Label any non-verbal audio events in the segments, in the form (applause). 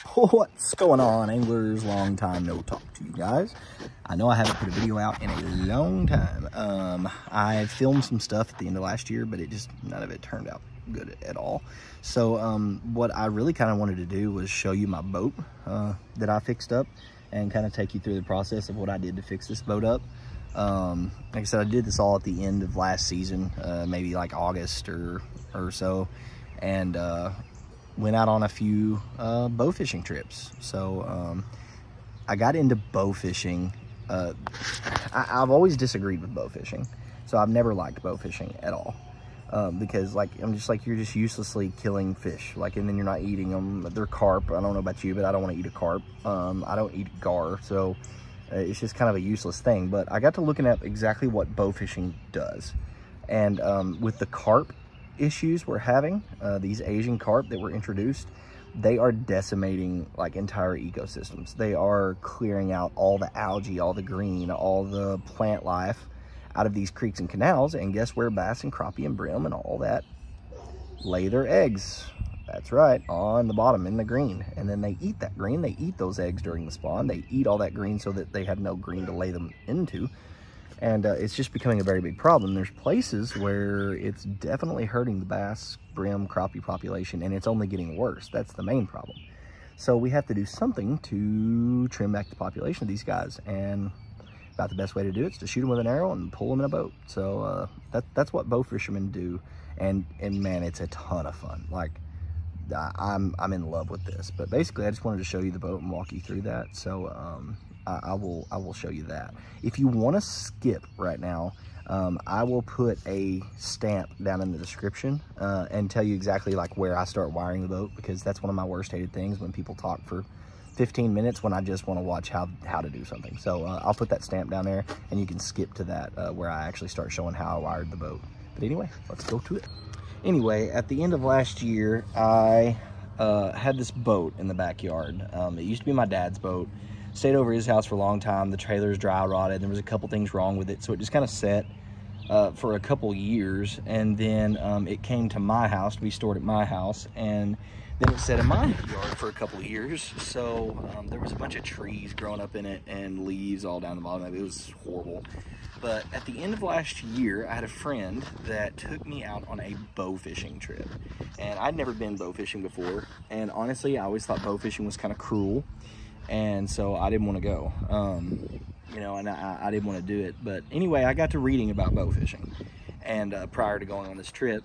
(laughs) What's going on, anglers? Long time no talk to you guys. I know I haven't put a video out in a long time. Um, I filmed some stuff at the end of last year, but it just, none of it turned out good at all. So um, what I really kind of wanted to do was show you my boat uh, that I fixed up and kind of take you through the process of what I did to fix this boat up. Um, like I said, I did this all at the end of last season, uh, maybe like August or, or so. And uh, went out on a few uh, bow fishing trips. So um, I got into bow fishing. Uh, I, have always disagreed with bow fishing. So I've never liked bow fishing at all. Um, because like, I'm just like, you're just uselessly killing fish. Like, and then you're not eating them. They're carp. I don't know about you, but I don't want to eat a carp. Um, I don't eat gar. So uh, it's just kind of a useless thing. But I got to looking at exactly what bow fishing does. And um, with the carp, issues we're having, uh, these Asian carp that were introduced, they are decimating like entire ecosystems. They are clearing out all the algae, all the green, all the plant life out of these creeks and canals. And guess where bass and crappie and brim and all that lay their eggs? That's right, on the bottom in the green. And then they eat that green. They eat those eggs during the spawn. They eat all that green so that they have no green to lay them into and uh, it's just becoming a very big problem. There's places where it's definitely hurting the bass, brim, crappie population, and it's only getting worse. That's the main problem. So we have to do something to trim back the population of these guys, and about the best way to do it is to shoot them with an arrow and pull them in a boat. So uh, that, that's what bow fishermen do, and and man, it's a ton of fun. Like I'm I'm in love with this. But basically, I just wanted to show you the boat and walk you through that. So um, I, I, will I will show you that. If you want to skip right now, um, I will put a stamp down in the description uh, and tell you exactly like where I start wiring the boat because that's one of my worst hated things when people talk for 15 minutes when I just want to watch how, how to do something. So uh, I'll put that stamp down there and you can skip to that uh, where I actually start showing how I wired the boat. But anyway, let's go to it. Anyway, at the end of last year, I uh, had this boat in the backyard. Um, it used to be my dad's boat stayed over his house for a long time. The trailer's dry rotted. And There was a couple things wrong with it, so it just kind of set uh, for a couple years, and then um, it came to my house to be stored at my house, and then it sat in my yard for a couple years. So um, there was a bunch of trees growing up in it and leaves all down the bottom of it. It was horrible. But at the end of last year, I had a friend that took me out on a bow fishing trip. And I'd never been bow fishing before. And honestly, I always thought bow fishing was kind of cruel and so I didn't want to go. Um, you know, and I, I didn't want to do it. But anyway, I got to reading about bow fishing, and uh, prior to going on this trip,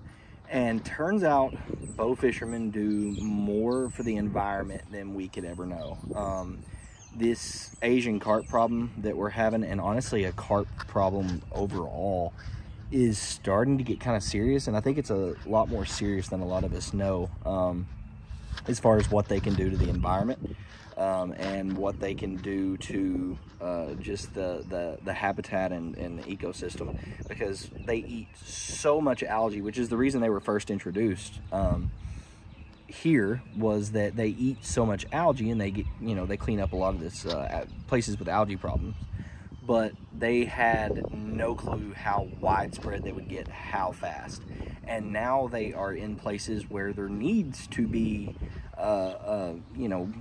and turns out bow fishermen do more for the environment than we could ever know. Um, this Asian carp problem that we're having, and honestly a carp problem overall, is starting to get kind of serious, and I think it's a lot more serious than a lot of us know um, as far as what they can do to the environment um, and what they can do to uh, just the, the, the habitat and, and, the ecosystem because they eat so much algae, which is the reason they were first introduced. Um, here was that they eat so much algae and they get, you know, they clean up a lot of this uh, places with algae problems, but they had no clue how widespread they would get, how fast. And now they are in places where there needs to be, uh, uh you know,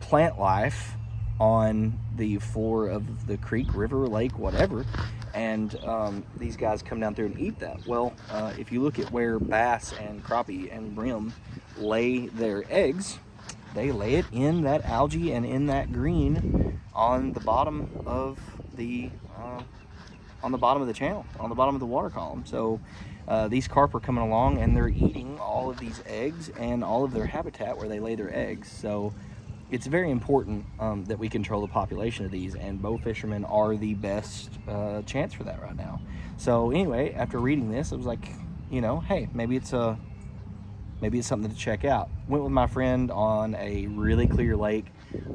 plant life on the floor of the creek, river, lake, whatever. And um, these guys come down through and eat that. Well, uh, if you look at where bass and crappie and brim lay their eggs, they lay it in that algae and in that green on the bottom of the uh, on the bottom of the channel, on the bottom of the water column. So uh, these carp are coming along and they're eating all of these eggs and all of their habitat where they lay their eggs. So it's very important um, that we control the population of these and bow fishermen are the best uh, chance for that right now so anyway after reading this it was like you know hey maybe it's a maybe it's something to check out went with my friend on a really clear lake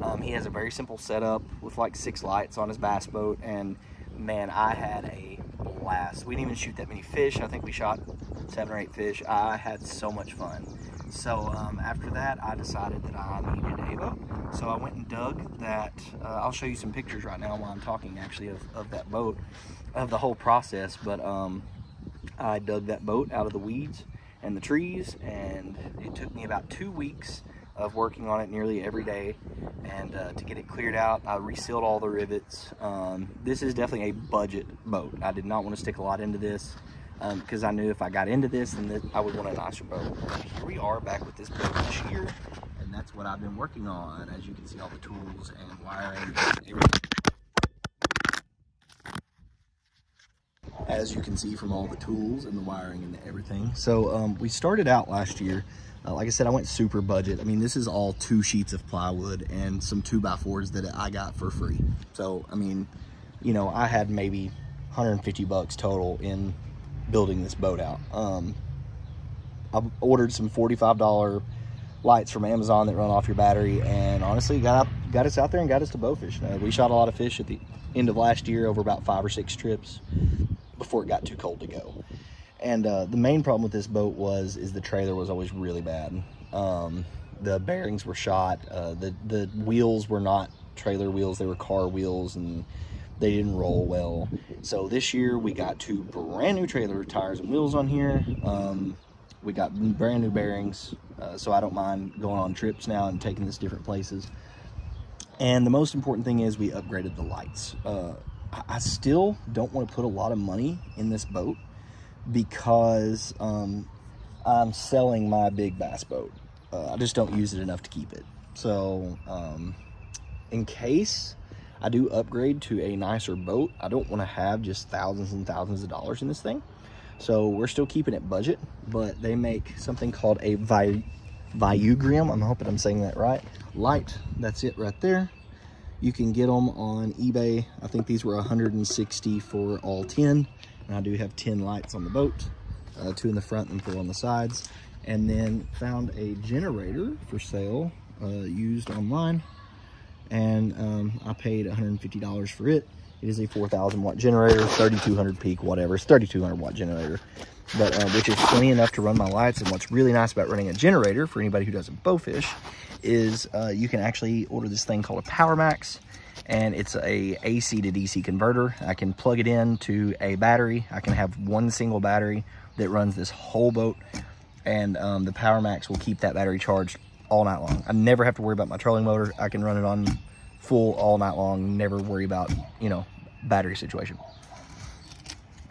um, he has a very simple setup with like six lights on his bass boat and man i had a blast we didn't even shoot that many fish i think we shot seven or eight fish i had so much fun so um, after that, I decided that I needed a boat. So I went and dug that. Uh, I'll show you some pictures right now while I'm talking actually of, of that boat, of the whole process. But um, I dug that boat out of the weeds and the trees and it took me about two weeks of working on it nearly every day and uh, to get it cleared out I resealed all the rivets. Um, this is definitely a budget boat. I did not want to stick a lot into this because um, I knew if I got into this then I would want a nicer boat. Here we are back with this boat this year and that's what I've been working on as you can see all the tools and wiring everything as you can see from all the tools and the wiring and everything. So um, we started out last year, uh, like I said, I went super budget. I mean, this is all two sheets of plywood and some two by fours that I got for free. So, I mean, you know, I had maybe 150 bucks total in building this boat out. Um, I ordered some $45 lights from Amazon that run off your battery and honestly got got us out there and got us to bow fish. Uh, we shot a lot of fish at the end of last year over about five or six trips before it got too cold to go. And uh, the main problem with this boat was is the trailer was always really bad. Um, the bearings were shot. Uh, the the wheels were not trailer wheels; they were car wheels, and they didn't roll well. So this year we got two brand new trailer tires and wheels on here. Um, we got brand new bearings, uh, so I don't mind going on trips now and taking this different places. And the most important thing is we upgraded the lights. Uh, I still don't want to put a lot of money in this boat because um, I'm selling my big bass boat. Uh, I just don't use it enough to keep it. So um, in case I do upgrade to a nicer boat, I don't want to have just thousands and thousands of dollars in this thing. So we're still keeping it budget, but they make something called a Vi Viugreum. I'm hoping I'm saying that right. Light, that's it right there. You can get them on eBay. I think these were 160 for all 10. And I do have 10 lights on the boat, uh, two in the front and four on the sides. And then found a generator for sale, uh, used online. And um, I paid $150 for it. It is a 4,000 watt generator, 3,200 peak, whatever. It's 3,200 watt generator, but uh, which is plenty enough to run my lights. And what's really nice about running a generator for anybody who doesn't bowfish is uh, you can actually order this thing called a Power Max and it's a AC to DC converter. I can plug it in to a battery. I can have one single battery that runs this whole boat and um, the Power Max will keep that battery charged all night long. I never have to worry about my trolling motor. I can run it on full all night long, never worry about, you know, battery situation.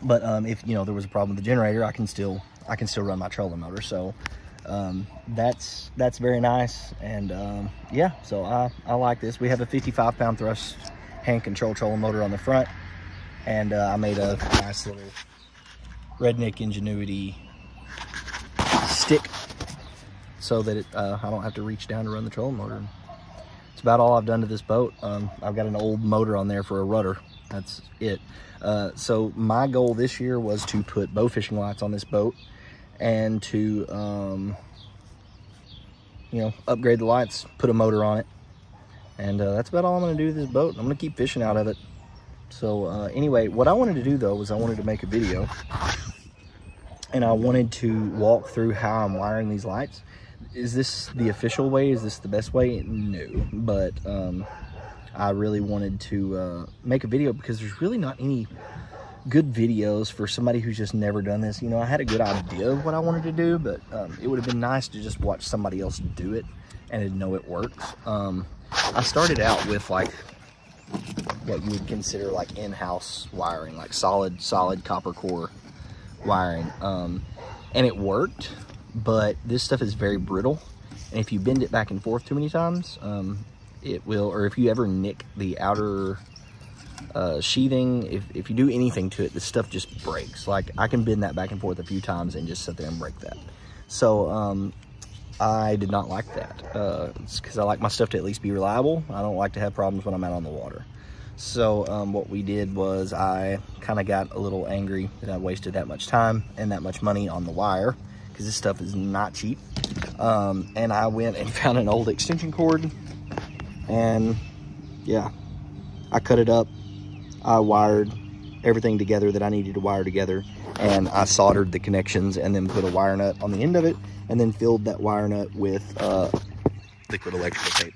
But um, if, you know, there was a problem with the generator, I can still, I can still run my trolling motor. So um, that's that's very nice. And um, yeah so I, I like this. We have a 55 pound thrust hand control trolling motor on the front. And uh, I made a nice little redneck ingenuity stick so that it, uh, I don't have to reach down to run the trolling motor. It's about all I've done to this boat. Um, I've got an old motor on there for a rudder that's it uh, so my goal this year was to put bow fishing lights on this boat and to, um, you know, upgrade the lights, put a motor on it. And uh, that's about all I'm going to do with this boat. I'm going to keep fishing out of it. So uh, anyway, what I wanted to do though was I wanted to make a video and I wanted to walk through how I'm wiring these lights. Is this the official way? Is this the best way? No, but um, I really wanted to uh, make a video because there's really not any good videos for somebody who's just never done this. You know, I had a good idea of what I wanted to do, but um, it would have been nice to just watch somebody else do it and know it works. Um, I started out with like what you would consider like in-house wiring, like solid, solid copper core wiring. Um, and it worked, but this stuff is very brittle. And if you bend it back and forth too many times, um, it will, or if you ever nick the outer uh, sheathing, if, if you do anything to it, the stuff just breaks. Like I can bend that back and forth a few times and just sit there and break that. So um, I did not like that. Uh, it's because I like my stuff to at least be reliable. I don't like to have problems when I'm out on the water. So um, what we did was I kind of got a little angry that I wasted that much time and that much money on the wire because this stuff is not cheap. Um, and I went and (laughs) found an old extension cord and yeah, I cut it up, I wired everything together that I needed to wire together and I soldered the connections and then put a wire nut on the end of it and then filled that wire nut with uh, liquid electrical tape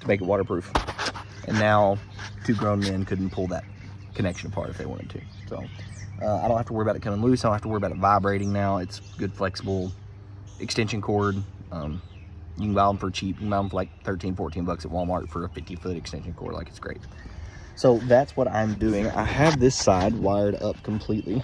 to make it waterproof. And now two grown men couldn't pull that connection apart if they wanted to. So uh, I don't have to worry about it coming loose. I don't have to worry about it vibrating now. It's good flexible extension cord. Um, You can buy them for cheap. You can buy them for like 13, 14 bucks at Walmart for a 50 foot extension cord. Like it's great. So that's what I'm doing. I have this side wired up completely.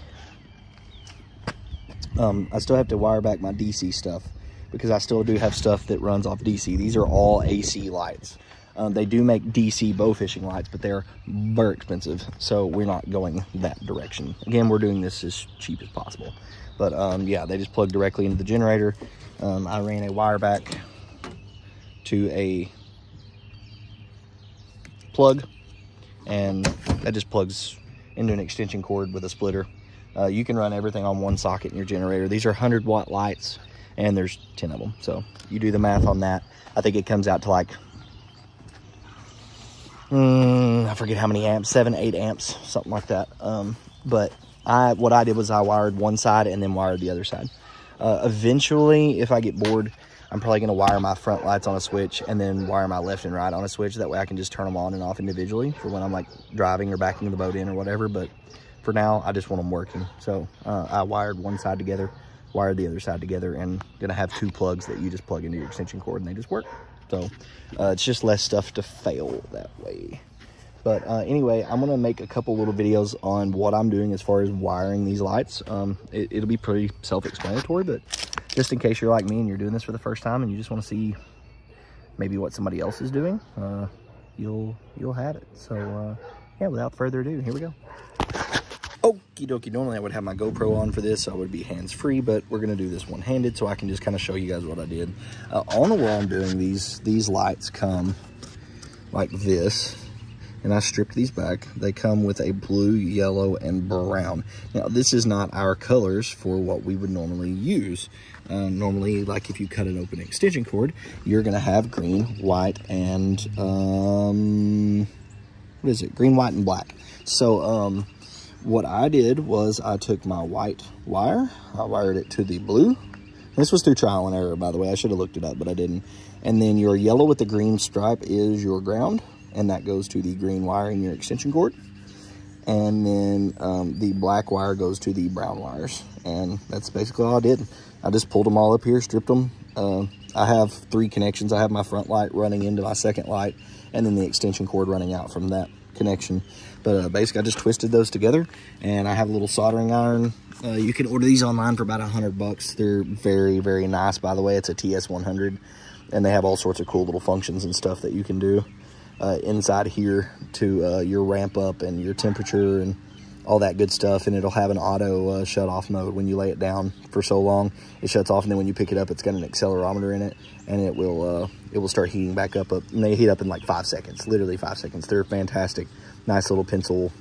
Um, I still have to wire back my DC stuff because I still do have stuff that runs off DC. These are all AC lights. Um, they do make DC bow fishing lights, but they're very expensive. So we're not going that direction. Again, we're doing this as cheap as possible. But um, yeah, they just plug directly into the generator. Um, I ran a wire back to a plug and that just plugs into an extension cord with a splitter. Uh, you can run everything on one socket in your generator. These are 100 watt lights and there's 10 of them. So you do the math on that. I think it comes out to like, mm, I forget how many amps, seven, eight amps, something like that. Um, but I, what I did was I wired one side and then wired the other side. Uh, eventually, if I get bored, I'm probably going to wire my front lights on a switch and then wire my left and right on a switch. That way I can just turn them on and off individually for when I'm like driving or backing the boat in or whatever. But for now, I just want them working. So uh, I wired one side together, wired the other side together, and going to have two plugs that you just plug into your extension cord and they just work. So uh, it's just less stuff to fail that way. But uh, anyway, I'm to make a couple little videos on what I'm doing as far as wiring these lights. Um, it, it'll be pretty self-explanatory, but just in case you're like me and you're doing this for the first time and you just want to see maybe what somebody else is doing, uh, you'll you'll have it. So uh, yeah, without further ado, here we go. Okie dokie, normally I would have my GoPro on for this, so I would be hands-free, but we're gonna do this one-handed so I can just kind of show you guys what I did. Uh, on the wall I'm doing, these, these lights come like this, and I stripped these back. They come with a blue, yellow, and brown. Now, this is not our colors for what we would normally use. Uh, normally, like if you cut an open extension cord, you're gonna have green, white, and, um, what is it? Green, white, and black. So, um, what I did was I took my white wire, I wired it to the blue. This was through trial and error, by the way. I should have looked it up, but I didn't. And then your yellow with the green stripe is your ground and that goes to the green wire in your extension cord. And then um, the black wire goes to the brown wires. And that's basically all I did. I just pulled them all up here, stripped them. Uh, I have three connections. I have my front light running into my second light and then the extension cord running out from that connection. But uh, basically, I just twisted those together and I have a little soldering iron. Uh, you can order these online for about a hundred bucks. They're very, very nice, by the way. It's a TS100 and they have all sorts of cool little functions and stuff that you can do uh, inside here to uh, your ramp up and your temperature and all that good stuff. And it'll have an auto uh, shut off mode when you lay it down for so long. It shuts off and then when you pick it up, it's got an accelerometer in it and it will uh, it will start heating back up. And they heat up in like five seconds, literally five seconds. They're fantastic. Nice little pencil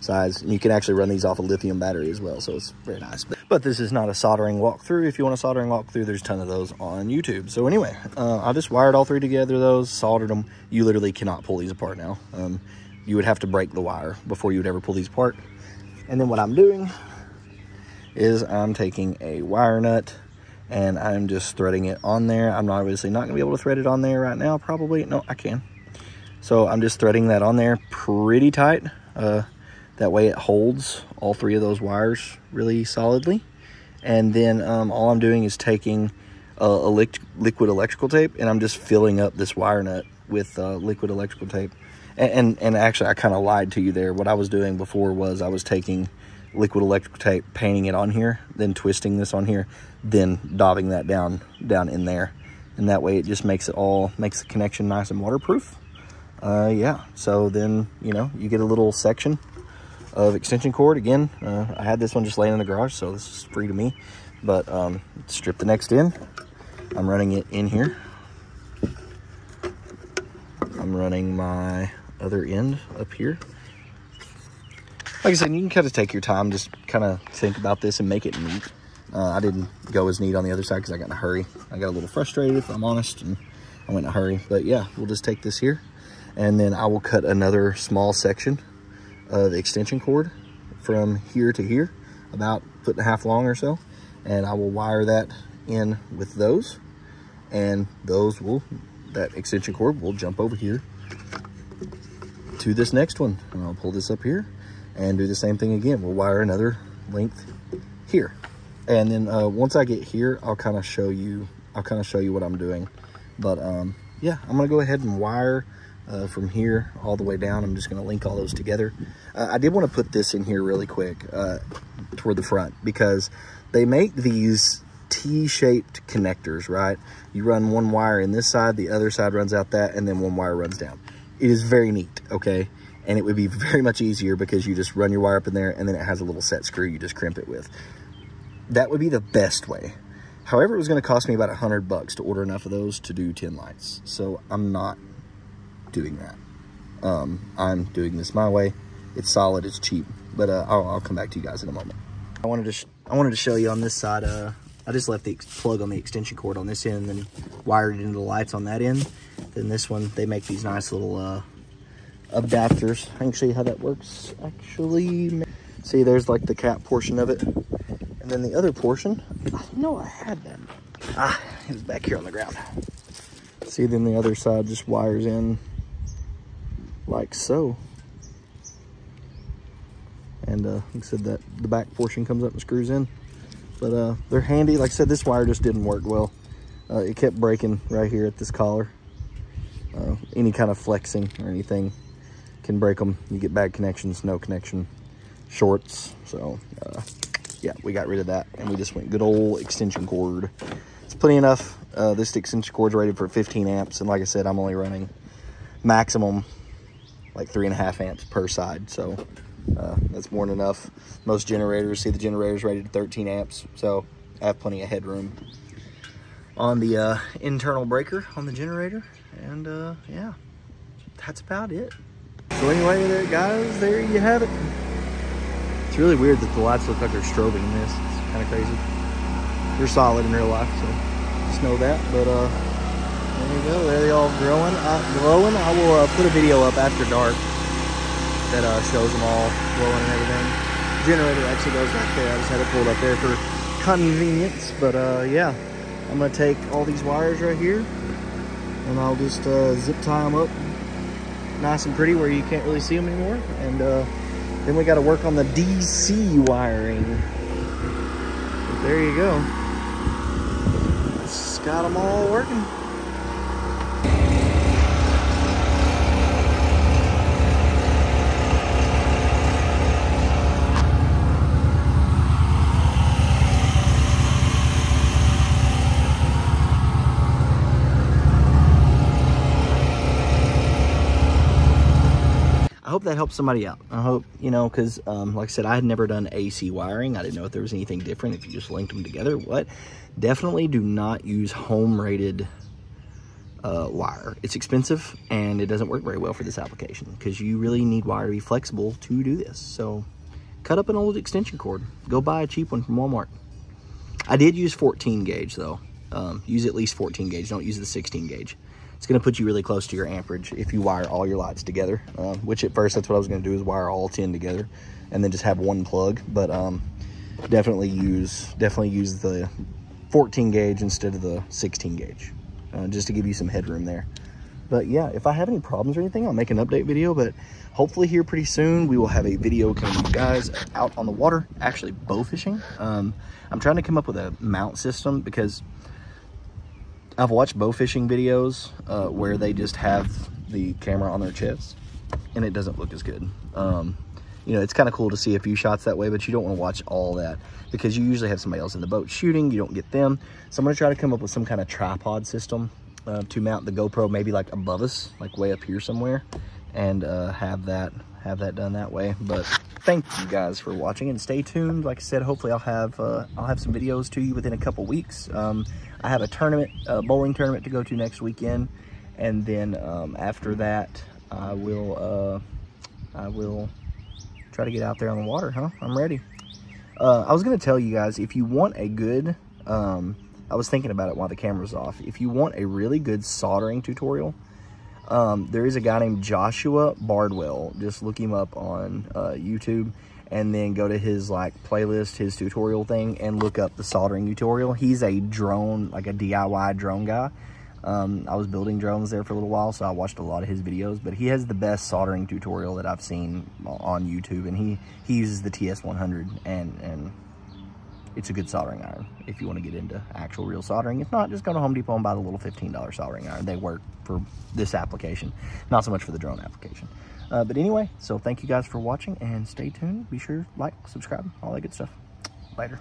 size. And you can actually run these off a lithium battery as well, so it's very nice. But this is not a soldering walkthrough. If you want a soldering walkthrough, there's a ton of those on YouTube. So anyway, uh, I just wired all three together, those, soldered them. You literally cannot pull these apart now. Um, you would have to break the wire before you would ever pull these apart. And then what I'm doing is I'm taking a wire nut and I'm just threading it on there. I'm obviously not gonna be able to thread it on there right now, probably. No, I can. So I'm just threading that on there pretty tight. Uh, that way it holds all three of those wires really solidly. And then um, all I'm doing is taking a, a liquid electrical tape and I'm just filling up this wire nut with uh, liquid electrical tape. And, and, actually, I kind of lied to you there. What I was doing before was I was taking liquid electrical tape, painting it on here, then twisting this on here, then daubing that down down in there. And that way it just makes it all, makes the connection nice and waterproof. Uh, yeah, so then, you know, you get a little section of extension cord. Again, uh, I had this one just laying in the garage, so this is free to me. But um, strip the next in. I'm running it in here. I'm running my other end up here. Like I said, you can kind of take your time, just kind of think about this and make it neat. Uh, I didn't go as neat on the other side because I got in a hurry. I got a little frustrated, if I'm honest, and I went in a hurry. But yeah, we'll just take this here, and then I will cut another small section of extension cord from here to here, about foot and a half long or so. And I will wire that in with those. And those will, that extension cord will jump over here to this next one. And I'll pull this up here and do the same thing again. We'll wire another length here. And then uh, once I get here, I'll kind of show you, I'll kind of show you what I'm doing But um, yeah, I'm gonna go ahead and wire uh, from here all the way down. I'm just gonna link all those together. Uh, I did wanna put this in here really quick uh, toward the front because they make these T-shaped connectors, right? You run one wire in this side, the other side runs out that, and then one wire runs down. It is very neat, okay? And it would be very much easier because you just run your wire up in there and then it has a little set screw you just crimp it with. That would be the best way. However, it was gonna cost me about a hundred bucks to order enough of those to do 10 lights. So I'm not doing that. Um, I'm doing this my way. It's solid, it's cheap, but uh, I'll, I'll, come back to you guys in a moment. I wanted to I wanted to show you on this side, uh, I just left the plug on the extension cord on this end and wired it into the lights on that end. Then this one, they make these nice little uh, adapters. I can show you how that works. Actually, see there's like the cap portion of it. And then the other portion, I know I had that. Ah, it was back here on the ground. See, then the other side just wires in like so. And uh, like I said, that the back portion comes up and screws in. But uh, they're handy. Like I said, this wire just didn't work well. Uh, it kept breaking right here at this collar. Uh, any kind of flexing or anything can break them. You get bad connections, no connection, shorts. So uh, yeah, we got rid of that and we just went good old extension cord. It's plenty enough. Uh, this extension cord's rated for 15 amps. And like I said, I'm only running maximum like three and a half amps per side. So uh, that's more than enough. Most generators, see the generator's rated at 13 amps, so I have plenty of headroom on the uh, internal breaker on the generator. And uh, yeah, that's about it. So anyway, there guys, there you have it. It's really weird that the lights look like they're strobing in this. It's kind of crazy. They're solid in real life, so just know that. But uh, there you go. There they all growing, uh, glowing. I will uh, put a video up after dark that uh, shows them all glowing and everything. Generator actually goes back there. I just had it pulled up there for convenience. But uh, yeah, I'm gonna take all these wires right here and I'll just uh, zip tie them up nice and pretty where you can't really see them anymore. And uh, then we gotta work on the DC wiring. But there you go. It's got them all working. Hope that helps somebody out. I hope, you know, because um, like I said, I had never done AC wiring. I didn't know if there was anything different if you just linked them together. What? Definitely do not use home rated uh, wire. It's expensive and it doesn't work very well for this application because you really need wire to be flexible to do this. So cut up an old extension cord. Go buy a cheap one from Walmart. I did use 14 gauge though. Um, use at least 14 gauge. Don't use the 16 gauge it's going to put you really close to your amperage if you wire all your lights together, um, which at first that's what I was going to do is wire all 10 together and then just have one plug. But um, definitely use definitely use the 14 gauge instead of the 16 gauge uh, just to give you some headroom there. But yeah, if I have any problems or anything, I'll make an update video. But hopefully here pretty soon, we will have a video coming you guys out on the water, actually bow fishing. Um, I'm trying to come up with a mount system because I've watched bow fishing videos uh, where they just have the camera on their chest and it doesn't look as good. Um, you know, it's kind of cool to see a few shots that way, but you don't want to watch all that because you usually have somebody else in the boat shooting. You don't get them. So I'm going to try to come up with some kind of tripod system uh, to mount the GoPro maybe like above us, like way up here somewhere and uh, have that have that done that way. But thank you guys for watching and stay tuned. Like I said, hopefully I'll have uh, I'll have some videos to you within a couple weeks. Um, I have a tournament, a bowling tournament to go to next weekend. And then um, after that, I will, uh, I will try to get out there on the water, huh? I'm ready. Uh, I was going to tell you guys, if you want a good, um, I was thinking about it while the camera's off. If you want a really good soldering tutorial, um, there is a guy named Joshua Bardwell. Just look him up on uh, YouTube and then go to his like playlist, his tutorial thing, and look up the soldering tutorial. He's a drone, like a DIY drone guy. Um, I was building drones there for a little while, so I watched a lot of his videos, but he has the best soldering tutorial that I've seen on YouTube, and he, he uses the TS100, and, and it's a good soldering iron if you want to get into actual real soldering. If not, just go to Home Depot and buy the little $15 soldering iron. They work for this application, not so much for the drone application. Uh, but anyway, so thank you guys for watching and stay tuned. Be sure like, subscribe, all that good stuff. Later.